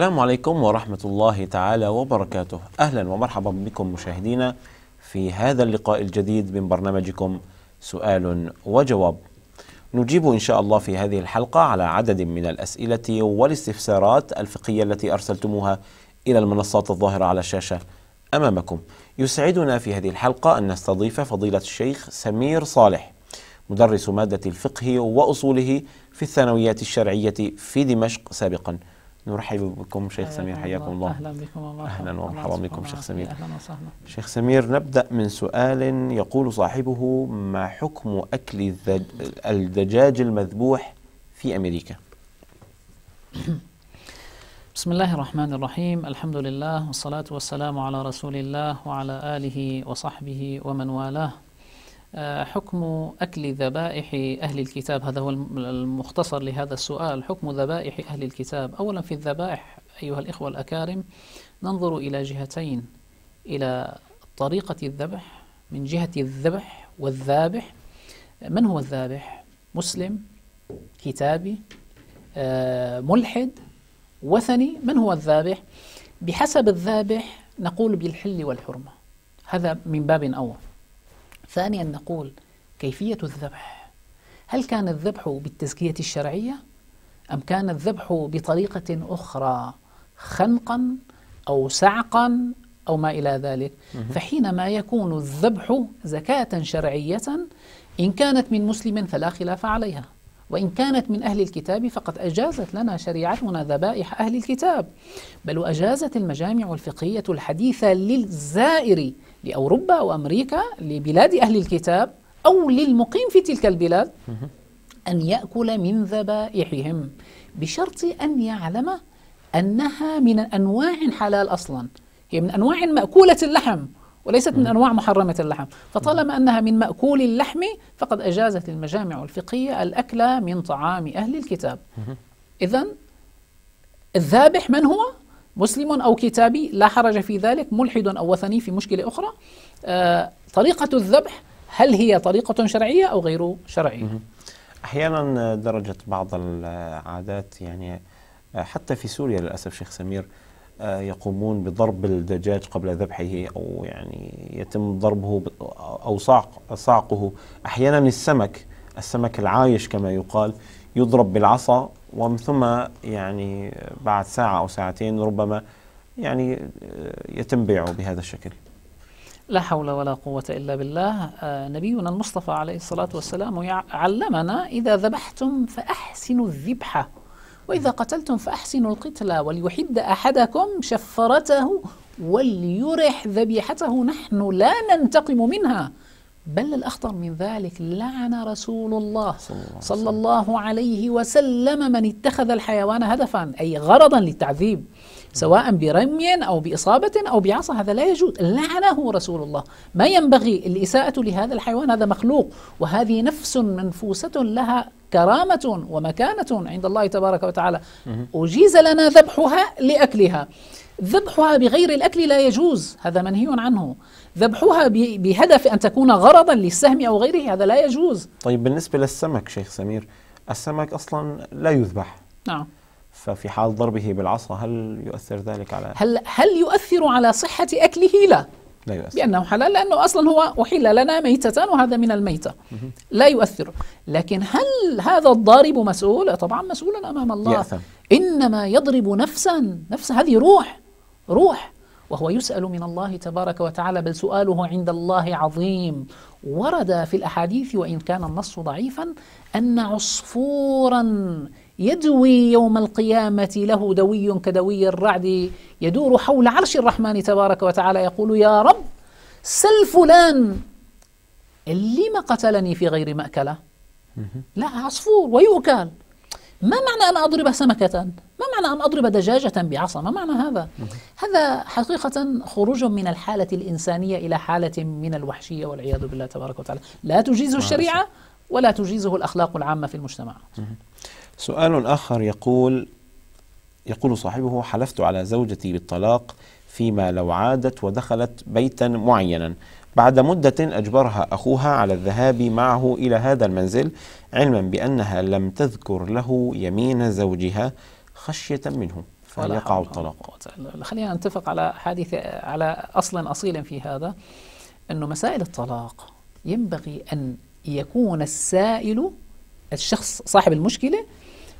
السلام عليكم ورحمة الله تعالى وبركاته. أهلا ومرحبا بكم مشاهدينا في هذا اللقاء الجديد من برنامجكم سؤال وجواب. نجيب إن شاء الله في هذه الحلقة على عدد من الأسئلة والاستفسارات الفقهية التي أرسلتموها إلى المنصات الظاهرة على الشاشة أمامكم. يسعدنا في هذه الحلقة أن نستضيف فضيلة الشيخ سمير صالح مدرس مادة الفقه وأصوله في الثانويات الشرعية في دمشق سابقا. نرحب بكم شيخ سمير حياكم الله. أهلا بكم الله أهلا ومرحبا بكم شيخ سمير. أهلا وسهلا. شيخ سمير نبدأ من سؤال يقول صاحبه ما حكم أكل الدجاج المذبوح في أمريكا؟ بسم الله الرحمن الرحيم. الحمد لله والصلاة والسلام على رسول الله وعلى آله وصحبه ومن والاه. حكم أكل ذبائح أهل الكتاب. هذا هو الم- المختصر لهذا السؤال. حكم ذبائح أهل الكتاب. أولا في الذبائح أيها الإخوة الأكارم ننظر إلى جهتين. إلى طريقة الذبح من جهة الذبح والذابح. من هو الذابح؟ مسلم كتابي آه، ملحد وثني. من هو الذابح؟ بحسب الذابح نقول بالحل والحرمة. هذا من باب أول. ثانيا نقول كيفية الذبح؟ هل كان الذبح بالتزكية الشرعية؟ أم كان الذبح بطريقة أخرى خنقا أو سعقا أو ما إلى ذلك؟ فحينما يكون الذبح زكاة شرعية إن كانت من مسلم فلا خلاف عليها وإن كانت من أهل الكتاب فقد أجازت لنا شريعتنا ذبائح أهل الكتاب بل وأجازت المجامع الفقهية الحديثة للزائر لأوروبا أو أمريكا لبلاد أهل الكتاب أو للمقيم في تلك البلاد أن يأكل من ذبائحهم بشرط أن يعلم أنها من أنواع حلال أصلا. هي من أنواع مأكولة اللحم وليست من أنواع محرمة اللحم. فطالما أنها من مأكول اللحم فقد أجازت المجامع الفقهية الأكل من طعام أهل الكتاب. إذا الذابح من هو؟ مسلم أو كتابي لا حرج في ذلك ملحد أو وثني في مشكلة أخرى. آه طريقة الذبح هل هي طريقة شرعية أو غير شرعية؟ أحيانا درجت بعض العادات يعني حتى في سوريا للأسف شيخ سمير آه، يقومون بضرب الدجاج قبل ذبحه أو يعني يتم ضربه أو صعق صعقه أحيانا السمك السمك العايش كما يقال يضرب بالعصا ومن ثم يعني بعد ساعة أو ساعتين ربما يعني يتم بيعه بهذا الشكل. لا حول ولا قوة إلا بالله. آه نبينا المصطفى عليه الصلاة والسلام علمنا إذا ذبحتم فأحسنوا الذبحة وإذا قتلتم فأحسنوا القتلى وليحد أحدكم شفرته وليرح ذبيحته نحن لا ننتقم منها. بل الأخطر من ذلك لعن رسول الله صلى الله عليه وسلم. من اتخذ الحيوان هدفا أي غرضا للتعذيب سواء برمي أو بإصابة أو بعصا هذا لا يجوز. لعنه رسول الله. ما ينبغي الإساءة لهذا الحيوان هذا مخلوق وهذه نفس منفوسة لها كرامة ومكانة عند الله تبارك وتعالى. أجيز لنا ذبحها لأكلها. ذبحها بغير الأكل لا يجوز. هذا منهي عنه. ذبحها بهدف أن تكون غرضا للسهم أو غيره هذا لا يجوز. طيب بالنسبة للسمك شيخ سمير السمك أصلا لا يذبح. نعم. ففي حال ضربه بالعصا هل يؤثر ذلك على؟ هل هل يؤثر على صحة أكله؟ لا. لا يؤثر. لأنه حلال لأنه أصلا هو أحل لنا ميتة وهذا من الميتة. لا يؤثر. لكن هل هذا الضارب مسؤول؟ طبعا مسؤول أمام الله. يأثم. إنما يضرب نفسا. نفس هذه روح. روح. وهو يسأل من الله تبارك وتعالى بل سؤاله عند الله عظيم. ورد في الأحاديث وإن كان النص ضعيفا أن عصفورا يدوي يوم القيامة له دوي كدوي الرعد يدور حول عرش الرحمن تبارك وتعالى يقول يا رب سل فلان. لم قتلني في غير مأكلة؟ لا عصفور ويؤكل. ما معنى أن أضرب سمكة؟ ما معنى أن أضرب دجاجة بعصا؟ ما معنى هذا؟ هذا حقيقة خروج من الحالة الإنسانية إلى حالة من الوحشية والعياذ بالله تبارك وتعالى. لا تجيزه الشريعة ولا تجيزه الأخلاق العامة في المجتمع. سؤال آخر يقول يقول صاحبه حلفت على زوجتي بالطلاق فيما لو عادت ودخلت بيتا معينا. بعد مدة أجبرها أخوها على الذهاب معه إلى هذا المنزل علما بأنها لم تذكر له يمين زوجها خشية منه فيقع الطلاق. خلينا نتفق على حادثة على أصل أصيل في هذا أنه مسائل الطلاق ينبغي أن يكون السائل الشخص صاحب المشكلة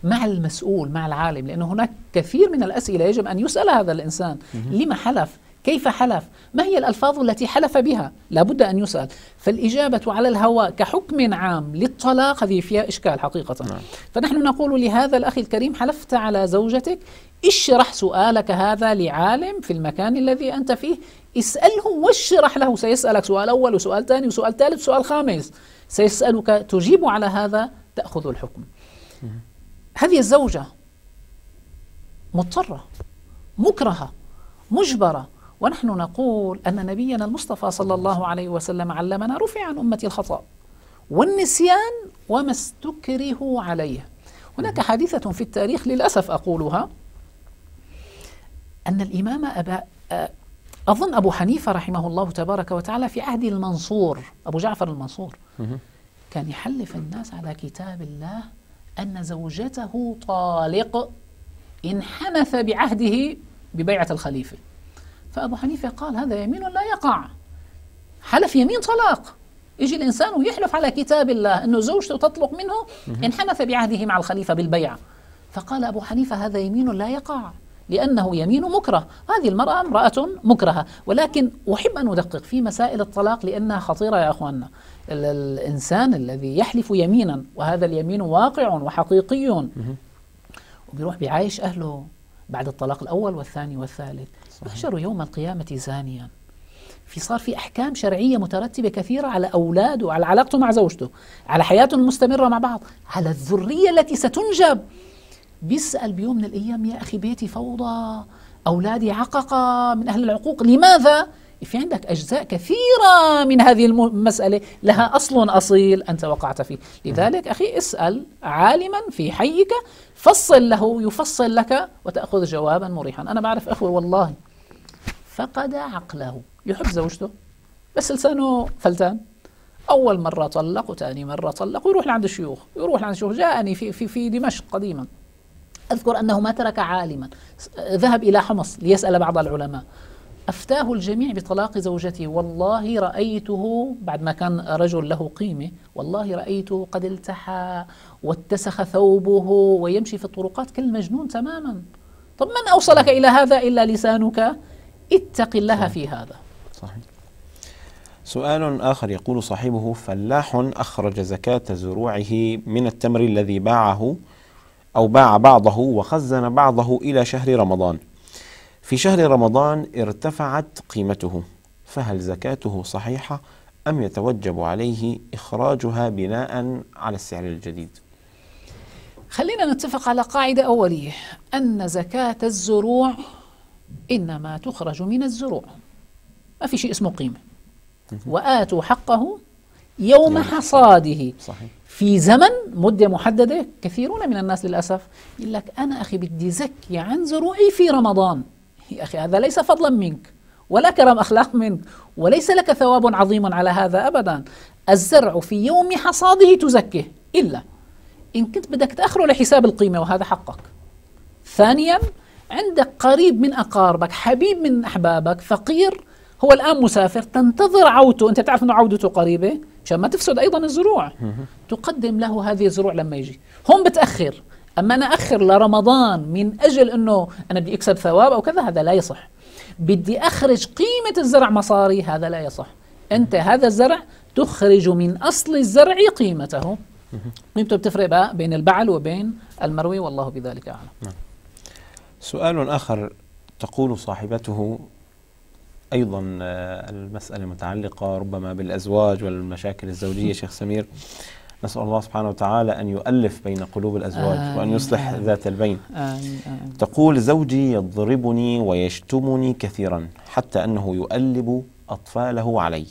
مع المسؤول مع العالم لأنه هناك كثير من الأسئلة يجب أن يسأل هذا الإنسان. لما حلف كيف حلف؟ ما هي الألفاظ التي حلف بها؟ لابد أن يسأل. فالإجابة على الهواء كحكم عام للطلاق هذه فيها إشكال حقيقة. نعم. فنحن نقول لهذا الأخ الكريم حلفت على زوجتك؟ اشرح سؤالك هذا لعالم في المكان الذي أنت فيه. اسأله واشرح له. سيسألك سؤال أول وسؤال ثاني وسؤال ثالث وسؤال خامس. سيسألك تجيب على هذا تأخذ الحكم. هذه الزوجة مضطرة مكرهة مجبرة ونحن نقول أن نبينا المصطفى صلى الله عليه وسلم علمنا رفع عن أمتي الخطأ والنسيان وما استكرهوا عليه. هناك حادثة في التاريخ للأسف أقولها أن الإمام أبا أظن أبو حنيفة رحمه الله تبارك وتعالى في عهد المنصور أبو جعفر المنصور. كان يحلف الناس على كتاب الله أن زوجته طالق إن حنث بعهده ببيعة الخليفة. فأبو حنيفة قال هذا يمين لا يقع. حلف يمين طلاق. يجي الإنسان ويحلف على كتاب الله أنه زوجته تطلق منه إن حنث بعهده مع الخليفة بالبيعة فقال أبو حنيفة هذا يمين لا يقع لأنه يمين مكره. هذه المرأة امرأة مكرهة. ولكن أحب أن أدقق في مسائل الطلاق لأنها خطيرة يا أخواننا. ال- الإنسان الذي يحلف يمينا وهذا اليمين واقع وحقيقي. وبيروح بيعايش أهله بعد الطلاق الأول والثاني والثالث. يحشر يوم القيامة زانيا. في صار في أحكام شرعية مترتبة كثيرة على أولاده وعلى علاقته مع زوجته على حياته المستمرة مع بعض على الذرية التي ستنجب. بيسأل بيوم من الأيام يا أخي بيتي فوضى أولادي عققة من أهل العقوق لماذا؟ في عندك أجزاء كثيرة من هذه الم- المسألة لها أصل أصيل أنت وقعت فيه. لذلك أخي اسأل عالما في حيك فصل له يفصل لك وتأخذ جوابا مريحا. أنا بعرف أخوة والله فقد عقله. يحب زوجته. بس لسانه فلتان. أول مرة طلق وثاني مرة طلق ويروح لعند الشيوخ. يروح لعند الشيوخ. جاءني في, في, في دمشق قديما. أذكر أنه ما ترك عالما. ذهب إلى حمص ليسأل بعض العلماء. أفتاه الجميع بطلاق زوجته. والله رأيته بعد ما كان رجل له قيمة والله رأيته قد التحى واتسخ ثوبه ويمشي في الطرقات كالمجنون تماما. طب من أوصلك إلى هذا إلا لسانك؟ اتق الله في هذا. صحيح. سؤال آخر يقول صاحبه فلاح أخرج زكاة زروعه من التمر الذي باعه أو باع بعضه وخزن بعضه إلى شهر رمضان. في شهر رمضان ارتفعت قيمته فهل زكاته صحيحة أم يتوجب عليه إخراجها بناء على السعر الجديد؟ خلينا نتفق على قاعدة أولية أن زكاة الزروع إنما تخرج من الزروع. ما في شيء اسمه قيمة. وآتوا حقه يوم حصاده. صحيح. في زمن مدة محددة كثيرون من الناس للأسف يقول لك أنا أخي بدي زكي عن زروعي في رمضان. يا أخي هذا ليس فضلا منك ولا كرم أخلاق منك وليس لك ثواب عظيم على هذا أبدا. الزرع في يوم حصاده تزكيه إلا إن كنت بدك تأخره لحساب القيمة وهذا حقك. ثانيا عندك قريب من أقاربك حبيب من أحبابك فقير هو الآن مسافر تنتظر عودته. أنت تعرف أنه عودته قريبة؟ مشان ما تفسد أيضا الزروع. تقدم له هذه الزروع لما يجي. هم بتأخر. أما أنا أخر لرمضان من أجل أنه أنا بدي أكسب ثواب أو كذا هذا لا يصح. بدي أخرج قيمة الزرع مصاري هذا لا يصح. أنت هذا الزرع تخرج من أصل الزرع قيمته. قيمته بتفرق بقى بين البعل وبين المروي والله بذلك أعلم. سؤال آخر تقول صاحبته أيضا آه، المسألة متعلقة ربما بالأزواج والمشاكل الزوجية. شيخ سمير نسأل الله سبحانه وتعالى أن يؤلف بين قلوب الأزواج وأن آمين، يصلح آمين. ذات البين. آمين آمين. تقول زوجي يضربني ويشتمني كثيرا حتى أنه يؤلب أطفاله علي.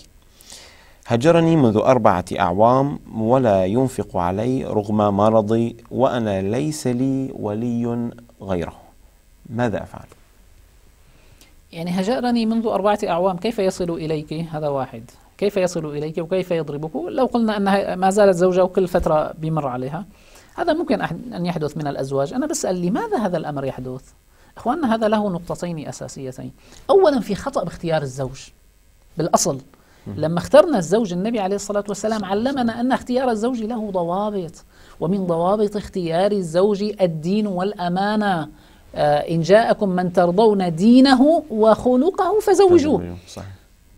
هجرني منذ أربعة أعوام ولا ينفق علي رغم مرضي وأنا ليس لي ولي غيره. ماذا أفعل؟ يعني هجرني منذ أربعة أعوام كيف يصل إليك؟ هذا واحد. كيف يصل إليك وكيف يضربك؟ لو قلنا أنها ما زالت زوجة وكل فترة بيمر عليها. هذا ممكن أن يحدث من الأزواج. أنا بسأل لماذا هذا الأمر يحدث؟ إخواننا هذا له نقطتين أساسيتين. أولا في خطأ باختيار الزوج. بالأصل لما اخترنا الزوج النبي عليه الصلاة والسلام علمنا أن اختيار الزوج له ضوابط. ومن ضوابط اختيار الزوج الدين والأمانة. إن جاءكم من ترضون دينه وخلقه فزوجوه. صحيح.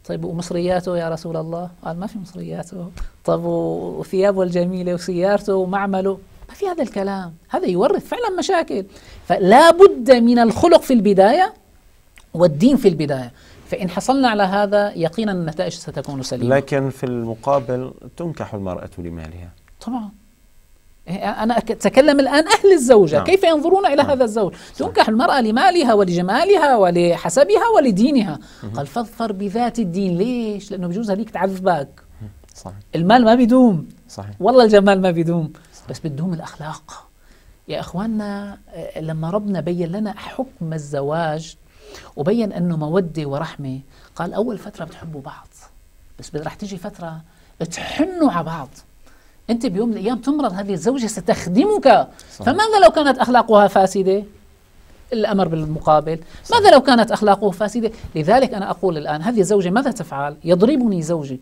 طيب ومصرياته يا رسول الله؟ قال ما في مصرياته. طيب وثيابه الجميلة وسيارته ومعمله؟ ما في هذا الكلام. هذا يورث فعلا مشاكل. فلا بد من الخلق في البداية والدين في البداية. فإن حصلنا على هذا يقينا النتائج ستكون سليمة. لكن في المقابل تنكح المرأة لمالها. طبعا. أنا أتكلم الآن أهل الزوجة نعم. كيف ينظرون إلى نعم. هذا الزوج. تنكح المرأة لمالها ولجمالها ولحسبها ولدينها قال فاظفر بذات الدين ليش لأنه بجوز هذيك تعذبك صحيح. المال ما بيدوم صحيح. والله الجمال ما بيدوم صحيح. بس بتدوم الأخلاق يا إخواننا لما ربنا بين لنا حكم الزواج وبين أنه مودة ورحمة قال أول فترة بتحبوا بعض بس رح تيجي فترة تحنوا على بعض أنت بيوم من الأيام تمرض هذه الزوجة ستخدمك. صحيح. فماذا لو كانت أخلاقها فاسدة؟ الأمر بالمقابل. ماذا لو كانت أخلاقه فاسدة؟ لذلك أنا أقول الآن هذه الزوجة ماذا تفعل؟ يضربني زوجي.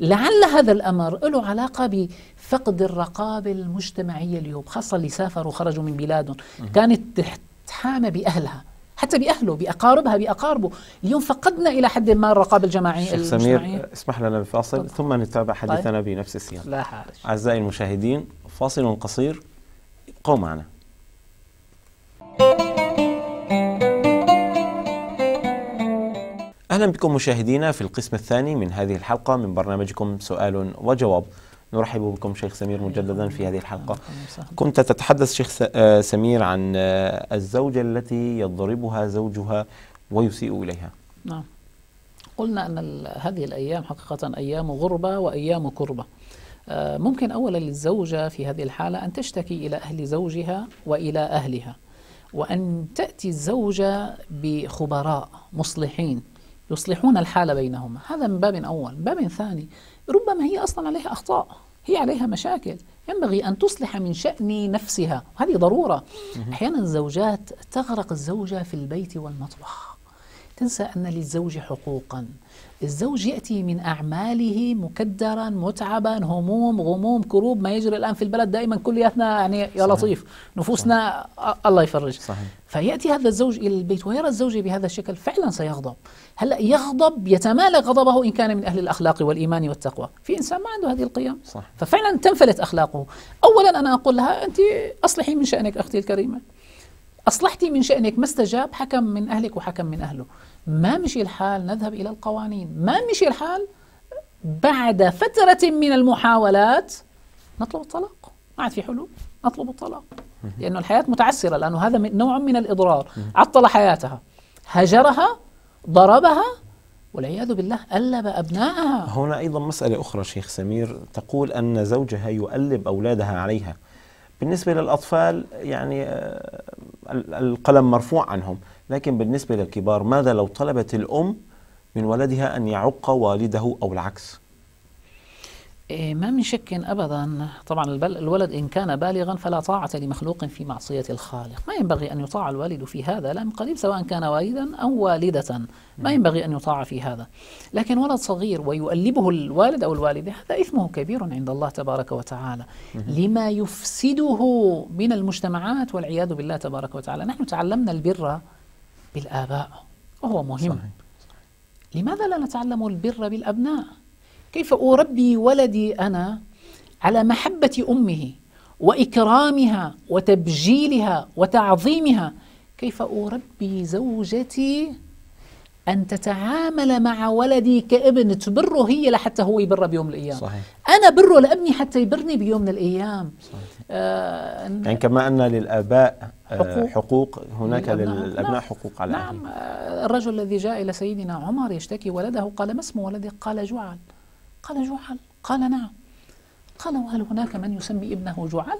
لعل هذا الأمر له علاقة بفقد الرقابة المجتمعية اليوم خاصة اللي سافروا وخرجوا من بلادهم. كانت تحامى بأهلها. حتى بأهله بأقاربها بأقاربه. اليوم فقدنا إلى حد ما الرقابة الجماعية شيخ سمير اسمح لنا الفاصل ثم نتابع حديثنا طيب. بنفس السياق. لا حارج أعزائي المشاهدين فاصل قصير. ابقوا معنا. أهلا بكم مشاهدينا في القسم الثاني من هذه الحلقة. من برنامجكم سؤال وجواب. نرحب بكم شيخ سمير مجددا في هذه الحلقة. كنت تتحدث شيخ آه، سمير عن آه، الزوجة التي يضربها زوجها ويسيء إليها. نعم. قلنا أن هذه الأيام حقيقة أيام غربة وأيام كربة. آه، ممكن أولا للزوجة في هذه الحالة أن تشتكي إلى أهل زوجها وإلى أهلها وأن تأتي الزوجة بخبراء مصلحين يصلحون الحال بينهما. هذا من باب أول. باب ثاني ربما هي أصلا عليها أخطاء هي عليها مشاكل. ينبغي أن تصلح من شأن نفسها هذه ضرورة. أحيانا الزوجات تغرق الزوجة في البيت والمطبخ. تنسى أن للزوج حقوقا. الزوج يأتي من أعماله مكدرا متعبا هموم غموم كروب ما يجري الآن في البلد دائما كلياتنا يعني يا صحيح. لطيف. نفوسنا صحيح. الله يفرج. صحيح. فيأتي هذا الزوج إلى البيت ويرى الزوجة بهذا الشكل فعلا سيغضب. هلا يغضب؟ يتمالك غضبه إن كان من أهل الأخلاق والإيمان والتقوى. في إنسان ما عنده هذه القيم. صح. ففعلا تنفلت أخلاقه. أولا أنا أقول لها أنت أصلحي من شأنك أختي الكريمة. أصلحتي من شأنك ما استجاب حكم من أهلك وحكم من أهله. ما مشي الحال نذهب إلى القوانين. ما مشي الحال بعد فترة من المحاولات نطلب الطلاق. ما عاد في حلول. نطلب الطلاق. لأنه الحياة متعسرة. لأنه هذا نوع من الإضرار. عطل حياتها. هجرها. ضربها. والعياذ بالله ألب أبنائها هنا أيضا مسألة أخرى شيخ سمير. تقول أن زوجها يؤلب أولادها عليها. بالنسبة للأطفال يعني آه، القلم مرفوع عنهم. لكن بالنسبة للكبار ماذا لو طلبت الأم من ولدها أن يعق والده أو العكس؟ ما من شك ابدا طبعا الولد إن كان بالغا فلا طاعة لمخلوق في معصية الخالق، ما ينبغي أن يطاع الوالد في هذا لا من قريب سواء كان والدا أو والدة، ما ينبغي أن يطاع في هذا. لكن ولد صغير ويؤلبه الوالد أو الوالدة هذا إثمه كبير عند الله تبارك وتعالى لما يفسده من المجتمعات والعياذ بالله تبارك وتعالى، نحن تعلمنا البر بالآباء وهو مهم. صحيح. لماذا لا نتعلم البر بالأبناء؟ كيف أربي ولدي أنا على محبة أمه وإكرامها وتبجيلها وتعظيمها؟ كيف أربي زوجتي أن تتعامل مع ولدي كابن تبره هي لحتى هو يبر بيوم من الأيام؟ صحيح. أنا بره لأبني حتى يبرني بيوم من الأيام. صحيح. آه يعني كما أن للآباء آه، حقوق, حقوق. هناك للأبناء نعم. حقوق على نعم آه الرجل الذي جاء إلى سيدنا عمر يشتكي ولده قال ما اسم ولدك؟ قال جعل. قال جعل. قال نعم. قال وهل هناك من يسمي ابنه جعل؟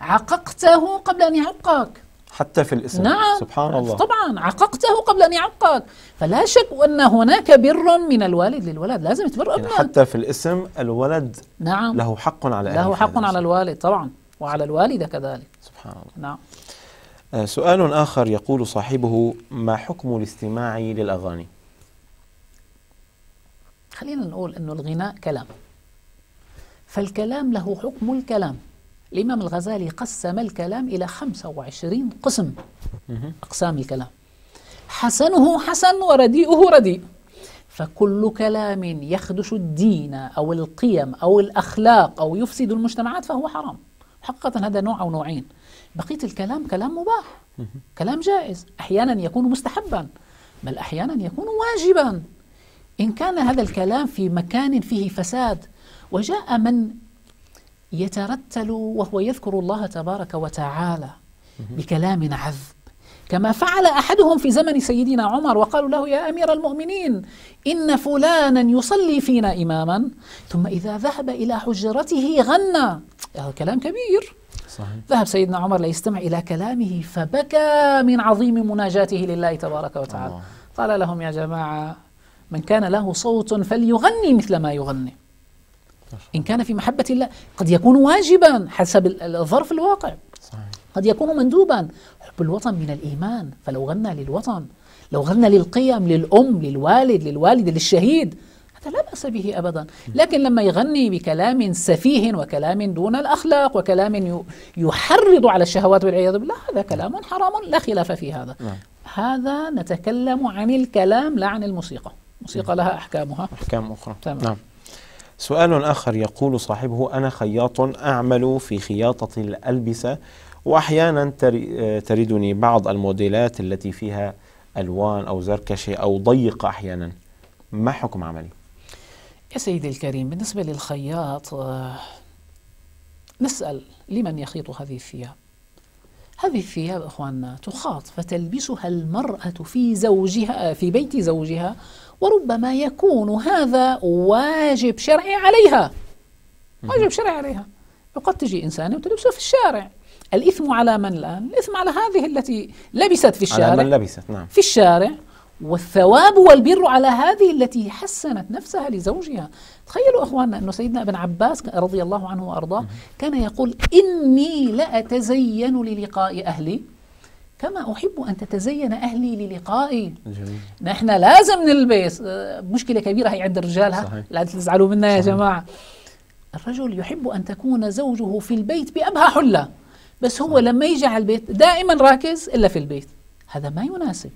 عققته قبل أن يعقك حتى في الاسم. نعم. سبحان الله. طبعا عققته قبل أن يعقك فلا شك أن هناك بر من الوالد للولد. لازم تبر يعني حتى في الاسم الولد نعم. له حق على له حق على الوالد طبعا. وعلى الوالدة كذلك. سبحان الله. نعم. آه، سؤال آخر يقول صاحبه ما حكم الاستماع للأغاني؟ خلينا نقول أنه الغناء كلام. فالكلام له حكم الكلام. الإمام الغزالي قسم الكلام إلى 25 قسم. أقسام الكلام. حسنه حسن ورديئه رديء. فكل كلام يخدش الدين أو القيم أو الأخلاق أو يفسد المجتمعات فهو حرام. حقيقة هذا نوع أو نوعين. بقية الكلام كلام مباح. كلام جائز. أحيانا يكون مستحبا. بل أحيانا يكون واجبا. إن كان هذا الكلام في مكان فيه فساد وجاء من يترتل وهو يذكر الله تبارك وتعالى بكلام عذب. كما فعل أحدهم في زمن سيدنا عمر وقالوا له يا أمير المؤمنين إن فلانا يصلي فينا إماما ثم إذا ذهب إلى حجرته غنى. هذا كلام كبير. صحيح. ذهب سيدنا عمر ليستمع إلى كلامه فبكى من عظيم مناجاته لله تبارك وتعالى. الله. قال لهم يا جماعة من كان له صوت فليغني مثل ما يغني. إن كان في محبة الله قد يكون واجبا حسب الظرف الواقع. صحيح. قد يكون مندوبا. حب الوطن من الإيمان. فلو غنى للوطن لو غنى للقيم للأم للوالد للوالد للشهيد هذا لا بأس به أبدا. لكن لما يغني بكلام سفيه وكلام دون الأخلاق وكلام يحرض على الشهوات والعياذ بالله هذا كلام حرام. لا خلاف في هذا. نعم. هذا نتكلم عن الكلام لا عن الموسيقى. الموسيقى لها أحكامها. أحكام أخرى. تمام. نعم. سؤال آخر يقول صاحبه أنا خياط أعمل في خياطة الألبسة وأحيانا تردني بعض الموديلات التي فيها ألوان أو زركشة أو ضيقة أحيانا. ما حكم عملي؟ يا سيدي الكريم بالنسبة للخياط آه، نسأل لمن يخيط هذه الثياب. هذه الثياب إخواننا تخاط فتلبسها المرأة في زوجها في بيت زوجها وربما يكون هذا واجب شرعي عليها. واجب شرعي عليها. وقد تجي إنسانة وتلبسه في الشارع. الإثم على من الآن الإثم على هذه التي لبست في الشارع. على من لبست نعم. في الشارع. والثواب والبر على هذه التي حسنت نفسها لزوجها. تخيلوا أخواننا أنه سيدنا ابن عباس رضي الله عنه وأرضاه كان يقول إني لأتزين للقاء أهلي. كما أحب أن تتزين أهلي للقائي. جميل. نحن لازم نلبس. آه، مشكلة كبيرة هي عند الرجال لا تزعلوا منا يا جماعة. الرجل يحب أن تكون زوجه في البيت بأبهى حلة بس هو صحيح. لما يجي على البيت دائما راكز إلا في البيت. هذا ما يناسب.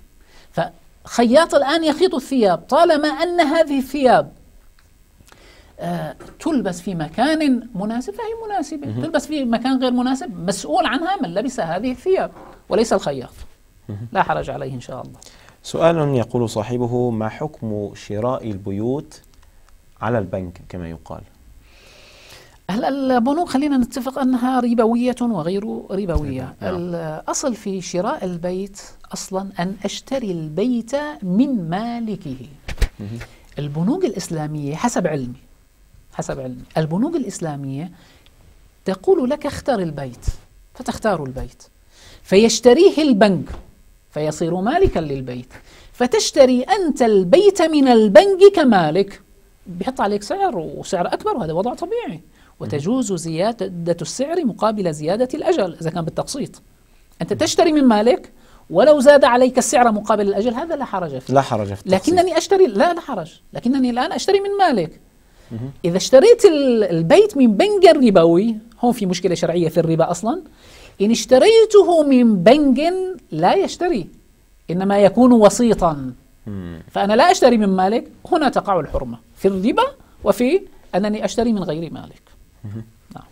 فخياط الآن يخيط الثياب. طالما أن هذه الثياب آه، تلبس في مكان مناسب فهي مناسبة. تلبس في مكان غير مناسب مسؤول عنها من لبس هذه الثياب. وليس الخياط. لا حرج عليه إن شاء الله. سؤال يقول صاحبه ما حكم شراء البيوت على البنك كما يقال؟ هلا البنوك خلينا نتفق أنها ربوية وغير ربوية. نعم. الأصل في شراء البيت أصلا أن أشتري البيت من مالكه. البنوك الإسلامية حسب علمي حسب علمي البنوك الإسلامية تقول لك اختر البيت فتختار البيت. فيشتريه البنك فيصير مالكا للبيت. فتشتري أنت البيت من البنك كمالك. بيحط عليك سعر وسعر أكبر وهذا وضع طبيعي. وتجوز زيادة السعر مقابل زيادة الأجل إذا كان بالتقسيط. أنت تشتري من مالك ولو زاد عليك السعر مقابل الأجل هذا لا حرج فيه. لا حرج في لكنني أشتري لا لا حرج. لكنني الآن أشتري من مالك. إذا اشتريت البيت من بنك ربوي هون في مشكلة شرعية في الربا أصلا. إن اشتريته من بنك لا يشتري إنما يكون وسيطا فأنا لا أشتري من مالك هنا تقع الحرمة في الربا وفي أنني أشتري من غير مالك نعم.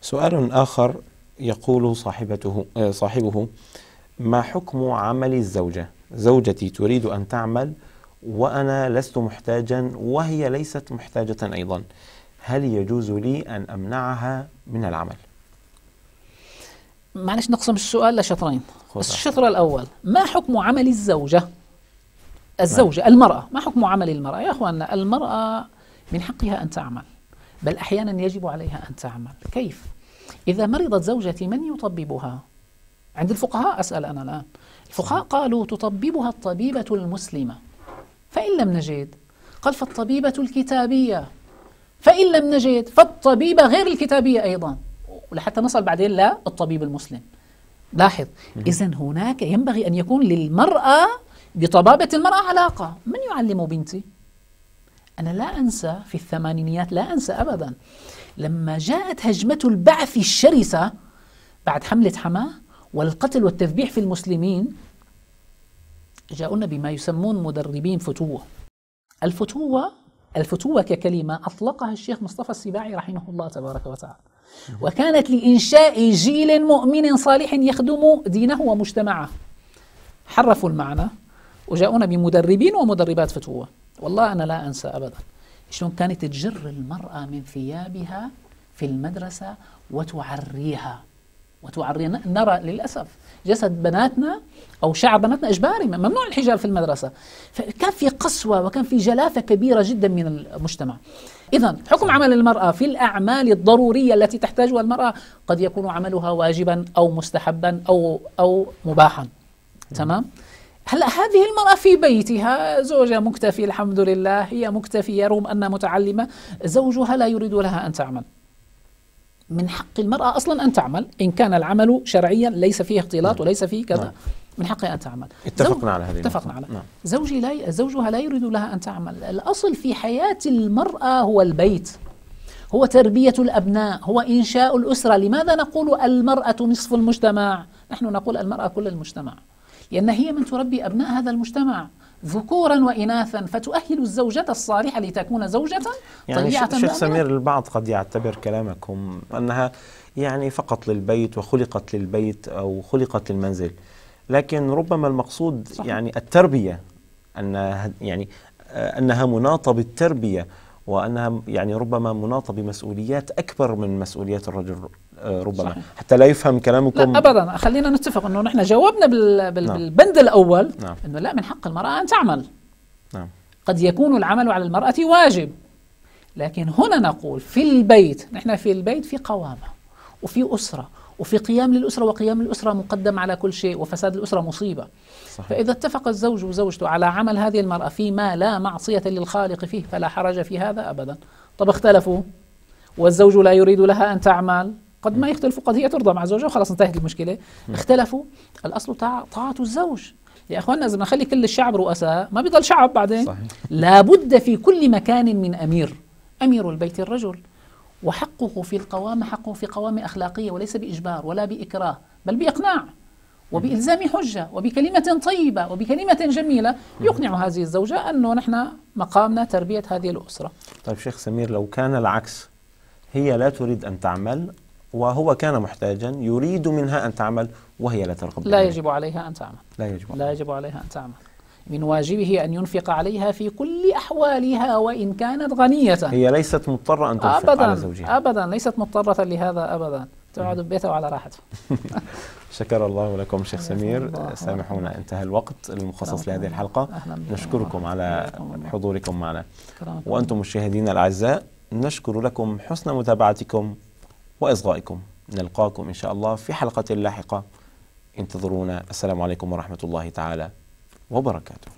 سؤال آخر يقول صاحبته آه، صاحبه ما حكم عمل الزوجة زوجتي تريد أن تعمل وأنا لست محتاجا وهي ليست محتاجة أيضا هل يجوز لي أن أمنعها من العمل؟ معلش نقسم السؤال لشطرين. بس الشطر الأول ما حكم عمل الزوجة؟ الزوجة نعم. المرأة. ما حكم عمل المرأة؟ يا أخواننا المرأة من حقها أن تعمل بل أحيانا يجب عليها أن تعمل. كيف؟ إذا مرضت زوجتي من يطببها؟ عند الفقهاء أسأل أنا الآن. الفقهاء قالوا تطببها الطبيبة المسلمة فإن لم نجد. قال فالطبيبة الكتابية فإن لم نجد. فالطبيبة غير الكتابية أيضا. ولحتى نصل بعدين للطبيب المسلم. لاحظ إذا هناك ينبغي أن يكون للمرأة بطبابة المرأة علاقة. من يعلم بنتي؟ أنا لا أنسى في الثمانينيات لا أنسى أبدا لما جاءت هجمة البعث الشرسة بعد حملة حماة والقتل والتذبيح في المسلمين جاءونا بما يسمون مدربين فتوة. الفتوة الفتوة ككلمة أطلقها الشيخ مصطفى السباعي رحمه الله تبارك وتعالى. وكانت لإنشاء جيل مؤمن صالح يخدم دينه ومجتمعه. حرفوا المعنى وجاءونا بمدربين ومدربات فتوة. والله أنا لا أنسى أبدا شلون كانت تجر المرأة من ثيابها في المدرسة وتعريها. وتعريها. نرى للأسف جسد بناتنا أو شعر بناتنا إجباري ممنوع الحجاب في المدرسة. فكان في قسوة وكان في جلافة كبيرة جدا من المجتمع. إذا حكم عمل المرأة في الأعمال الضرورية التي تحتاجها المرأة قد يكون عملها واجبا أو مستحبا أو أو مباحا. تمام؟ هلأ هذه المرأة في بيتها زوجها مكتفي الحمد لله هي مكتفية رغم أنها متعلمة زوجها لا يريد لها أن تعمل. من حق المرأة أصلا أن تعمل إن كان العمل شرعيا ليس فيه اختلاط وليس فيه كذا. نعم. من حقها أن تعمل. اتفقنا على هذه اتفقنا على. نعم. زوجي لا زوجها لا يريد لها أن تعمل. الأصل في حياة المرأة هو البيت هو تربية الأبناء هو إنشاء الأسرة. لماذا نقول المرأة نصف المجتمع؟ نحن نقول المرأة كل المجتمع. لأن هي من تربي أبناء هذا المجتمع. ذكورا وإناثا فتؤهل الزوجة الصالحة لتكون زوجة يعني شيخ سمير البعض قد يعتبر كلامكم أنها يعني فقط للبيت وخلقت للبيت أو خلقت للمنزل لكن ربما المقصود صح. يعني التربية أنها يعني أنها مناطة بالتربية وأنها يعني ربما مناطة بمسؤوليات أكبر من مسؤوليات الرجل آه، ربما صحيح. حتى لا يفهم كلامكم لا ابدا خلينا نتفق إنه نحن جاوبنا بال... بال... نعم. بالبند الأول نعم. إنه لا من حق المرأة أن تعمل نعم. قد يكون العمل على المرأة واجب لكن هنا نقول في البيت نحن في البيت في قوامة وفي أسرة وفي قيام للأسرة وقيام الأسرة مقدم على كل شيء وفساد الأسرة مصيبة صحيح. فإذا اتفق الزوج وزوجته على عمل هذه المرأة فيما لا معصية للخالق فيه فلا حرج في هذا أبدا طب اختلفوا والزوج لا يريد لها أن تعمل قد ما يختلفوا قد هي ترضى مع زوجها وخلاص انتهت المشكلة. اختلفوا. الأصل طاعة الزوج. يا إخواننا إذا نخلي كل الشعب رؤساء ما بيضل شعب بعدين. صحيح. لابد في كل مكان من أمير. أمير البيت الرجل. وحقه في القوامة حقه في قوامة أخلاقية وليس بإجبار ولا بإكراه بل بإقناع وبإلزام حجة وبكلمة طيبة وبكلمة جميلة. يقنع هذه الزوجة أنه نحن مقامنا تربية هذه الأسرة. طيب شيخ سمير لو كان العكس هي لا تريد أن تعمل وهو كان محتاجا يريد منها أن تعمل وهي لا ترغب لا يجب عليها أن تعمل. لا يجب لا يجب عليها أن تعمل. من واجبه أن ينفق عليها في كل أحوالها وإن كانت غنية. هي ليست مضطرة أن تنفق أبداً على زوجها. أبدا ليست مضطرة لهذا أبدا. تقعد ببيتها وعلى راحتها. شكر الله لكم شيخ سمير. سامحونا انتهى الوقت المخصص لهذه الحلقة. نشكركم على حضوركم معنا. وأنتم مشاهدينا الأعزاء نشكر لكم حسن متابعتكم. وإصغائكم. نلقاكم إن شاء الله في حلقة لاحقة. انتظرونا. السلام عليكم ورحمة الله تعالى وبركاته.